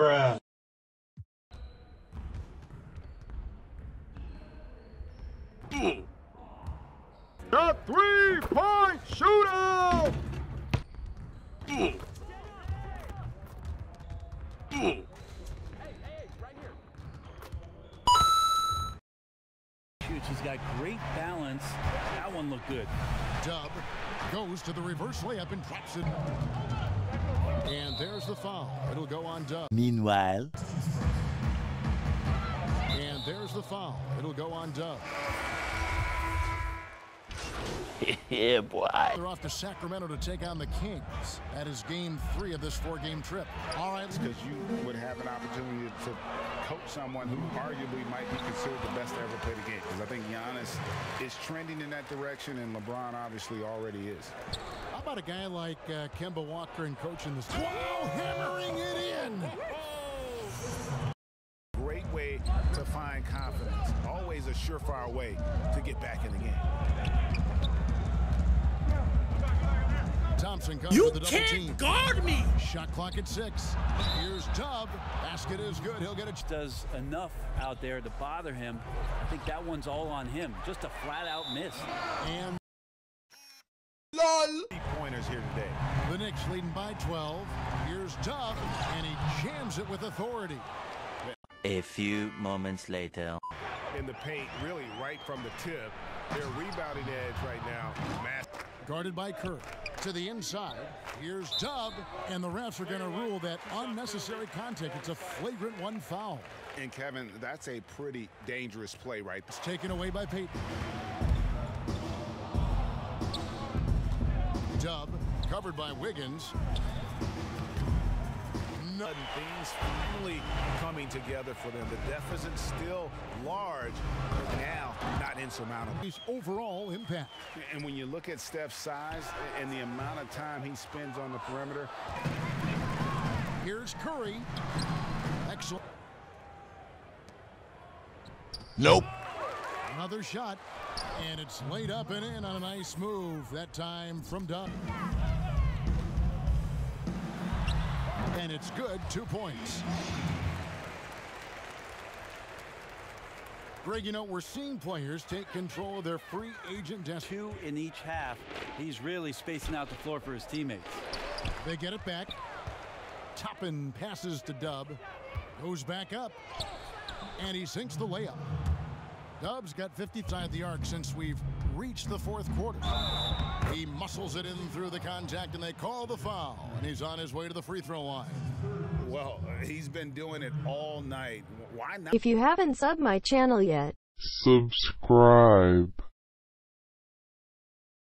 Bruh. The three-point shootout! Shoots. He's got great balance. That one looked good. Dub goes to the reverse layup and drops it. And there's the foul. It'll go on Dub. Meanwhile, And there's the foul. It'll go on Dub. yeah, boy. They're off to Sacramento to take on the Kings. That is game three of this four-game trip. All right, because you would have an opportunity to coach someone who arguably might be considered the best to ever play the game. Because I think Giannis is trending in that direction, and LeBron obviously already is. How about a guy like uh, Kemba Walker and coaching this? Wow, hammering it in. Great way to find confidence. Always a surefire way to get back in the game. Thompson comes You with the double can't team. guard me. Shot clock at six. Here's Dub. Basket is good. He'll get it. Does enough out there to bother him. I think that one's all on him. Just a flat out miss. And Three pointers here today. the Knicks leading by 12. Here's Dub, and he jams it with authority. A few moments later. In the paint, really right from the tip. Their rebounding edge right now, massive. Guarded by Kerr. To the inside. Here's Dub, and the refs are going to rule that unnecessary contact. It's a flagrant one foul. And Kevin, that's a pretty dangerous play right It's taken away by Peyton. Dub, covered by Wiggins. No. sudden things finally coming together for them. The deficit still large, but now not insurmountable. His overall impact. And when you look at Steph's size and the amount of time he spends on the perimeter, Here's Curry. Excellent. Nope. Another shot. And it's laid up and in on a nice move. That time from Dub. And it's good. Two points. Greg, you know, we're seeing players take control of their free agent destiny. Two in each half. He's really spacing out the floor for his teammates. They get it back. Toppin passes to Dub. Goes back up. And he sinks the layup. Dub's got 50 side the arc since we've reached the fourth quarter. He muscles it in through the contact, and they call the foul. And he's on his way to the free throw line. well, he's been doing it all night. Why not? If you haven't subbed my channel yet, subscribe.